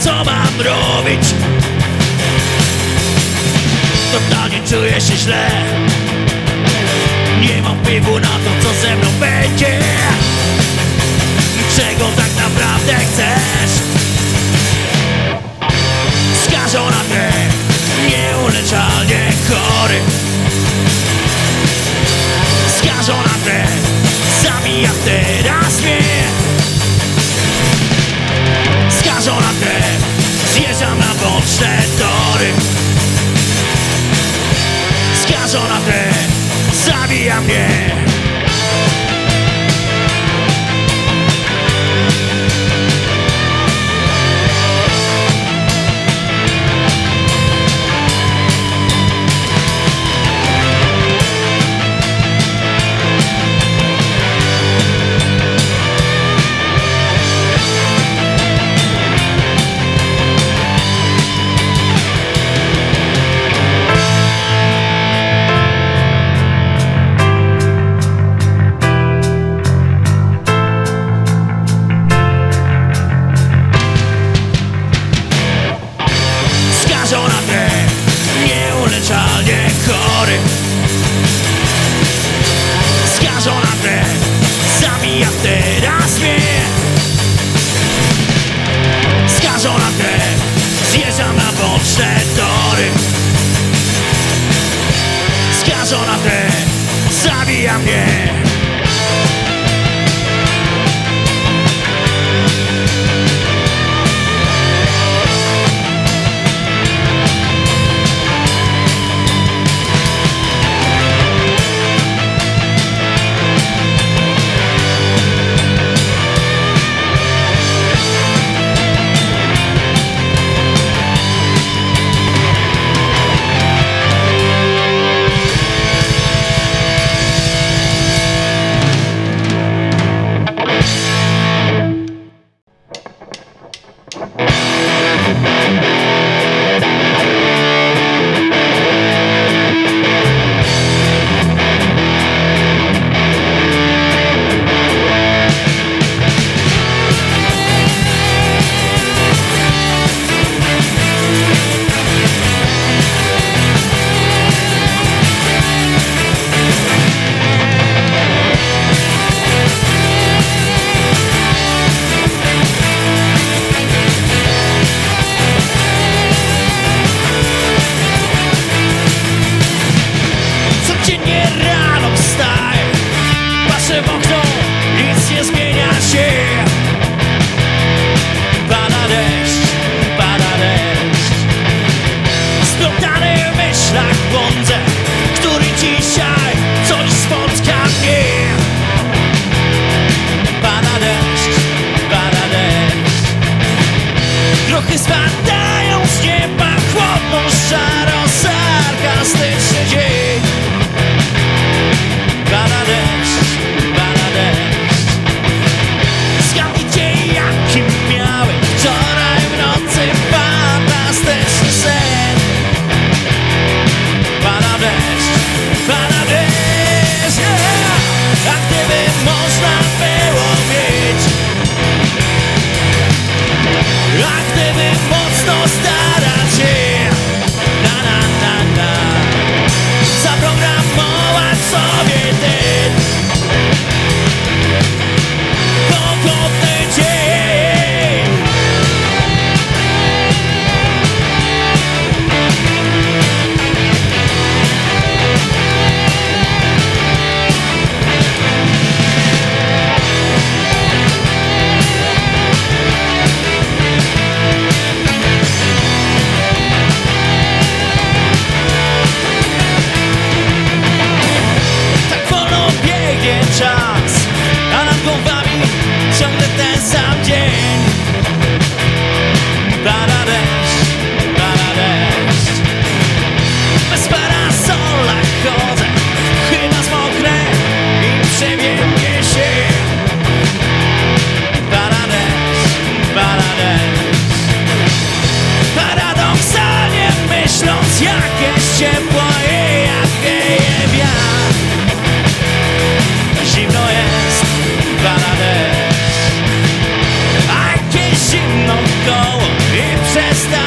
co mam robić? Totalnie czuję się źle. Nie mam wpływu na to, co ze mną będzie. Czego tak naprawdę chcesz? Skażona ty, nieuleczalnie chory. Skażona ty, zabija teraz mnie. go. It says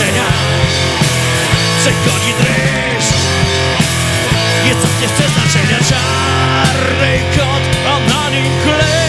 doświadczenia Przechodzi dreszcz. Jest od ostatnie przeznaczenia Czarny kot, anonim klej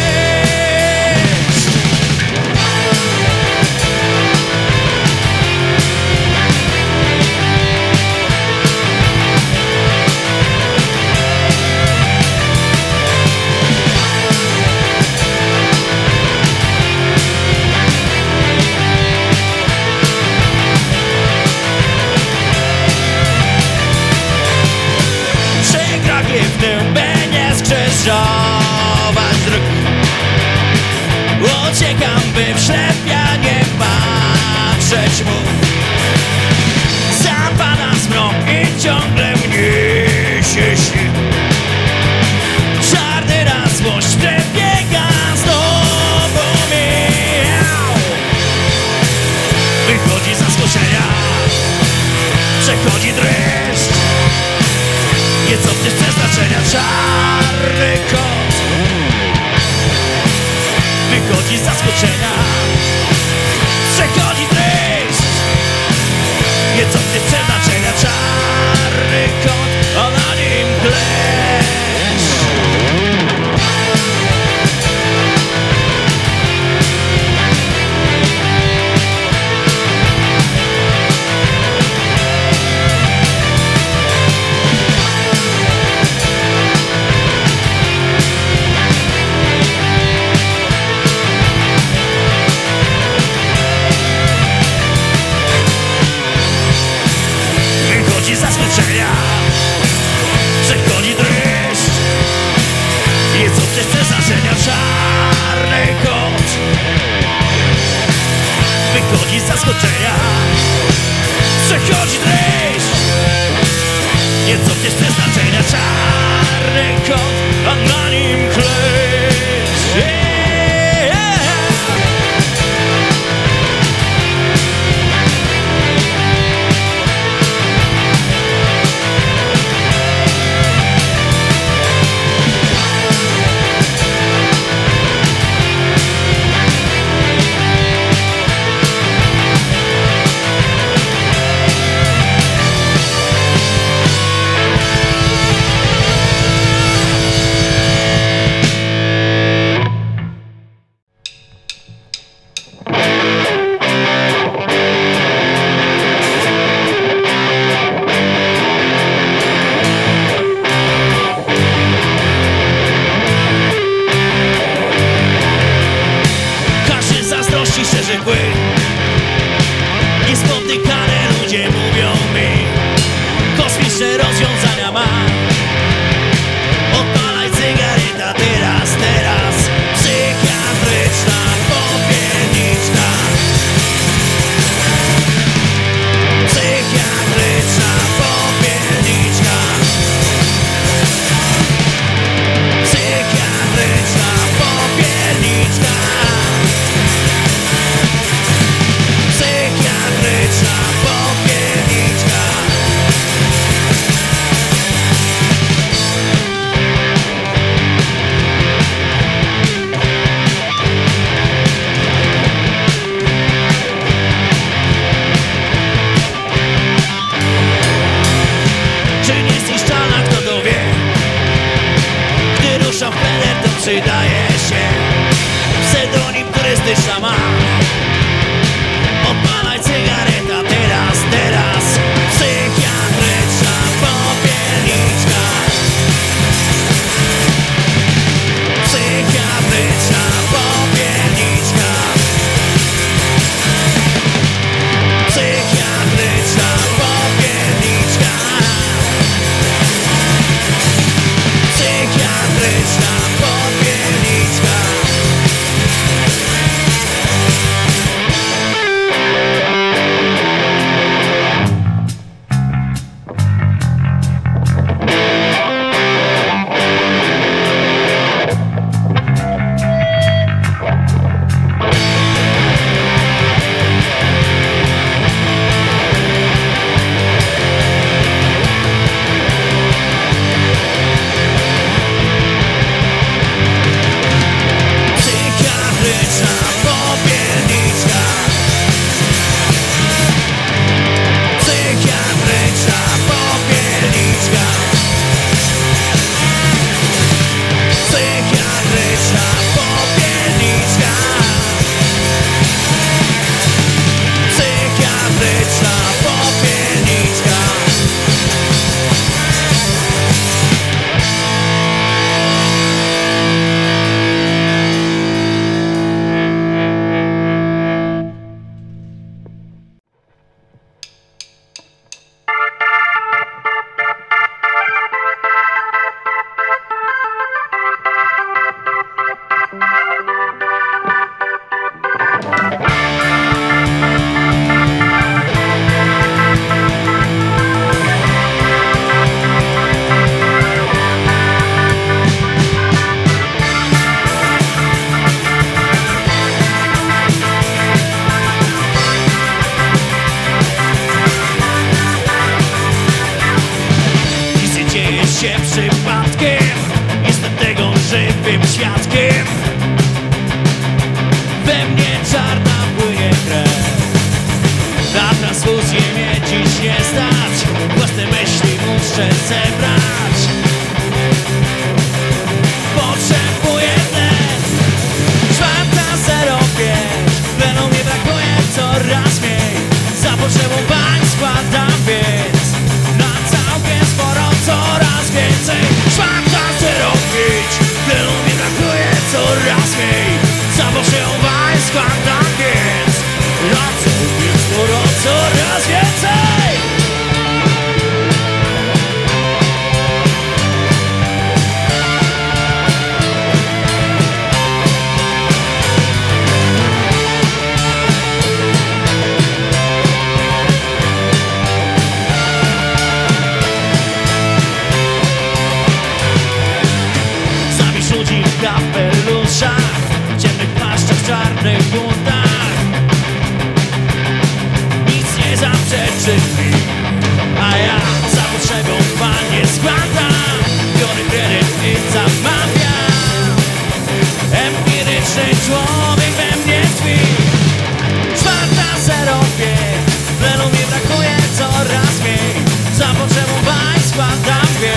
się przypadkiem. Jestem tego żywym świadkiem. We mnie czarna płynie krew. Na transfuzję mnie dziś nie stać. Własne myśli muszę zebrać. Potrzebuję tlen Czwarta zero pięć. Tlenu brakuje coraz mniej Zapotrzebowanie łaski Zaburzył wajs kwartał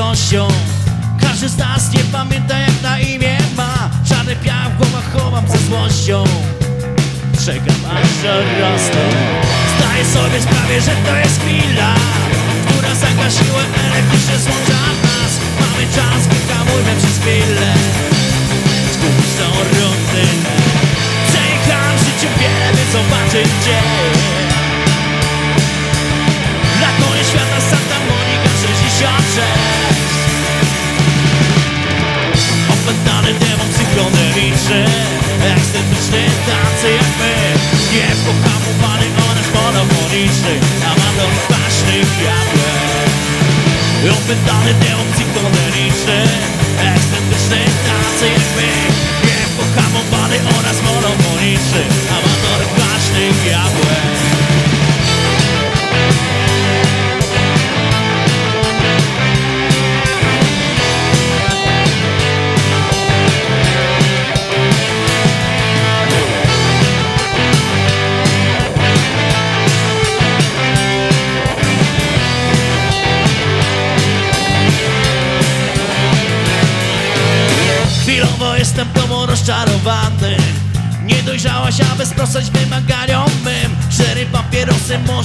zazdrością Każdy z nas nie pamięta jak na imię ma. Czarny piach w głowach chowam ze złością. Czekam aż dorosną. Zdaję sobie sprawę, że to jest chwila Która zagasiła elektryczne złącza nas. Mamy czas, wyhamujmy przez chwilę Zgubić tą rutynę Przejechałem życiem wiele, by zobaczyć gdzie. Na koniec świata Santa Monica 66 Opętany demon psychodeliczny Ekscentryczny tacy jak my. Niepohamowany oraz monofoniczny Amator kwaśnych jabłek Opętany demon psychodeliczny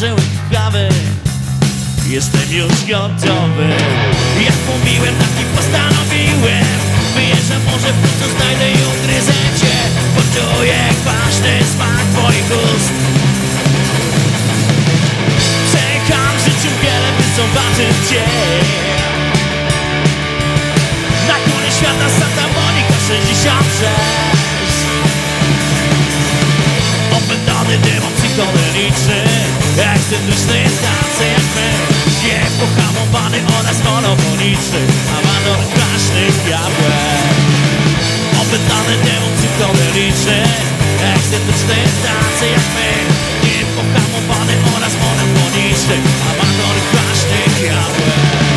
łyk kawy. Jestem już gotowy. Jak mówiłem, taki postanowiłem. Wyjeżdżam, może w końcu znajdę i ugryzę cię Poczuję kwaśny smak twoich ust. Czekam w życiu wiele, by zobaczyć cię. Na koniec świata Santa Monica 66 Opętany demon psychodeliczny Ekscentryczny tacy jak my. Niepohamowany oraz monofoniczny Amator strasznych diabłek Opętany demon psychodeliczny Ekscentryczny tacy jak my. Niepohamowany oraz monofoniczny Amator strasznych diabłek Przejechałem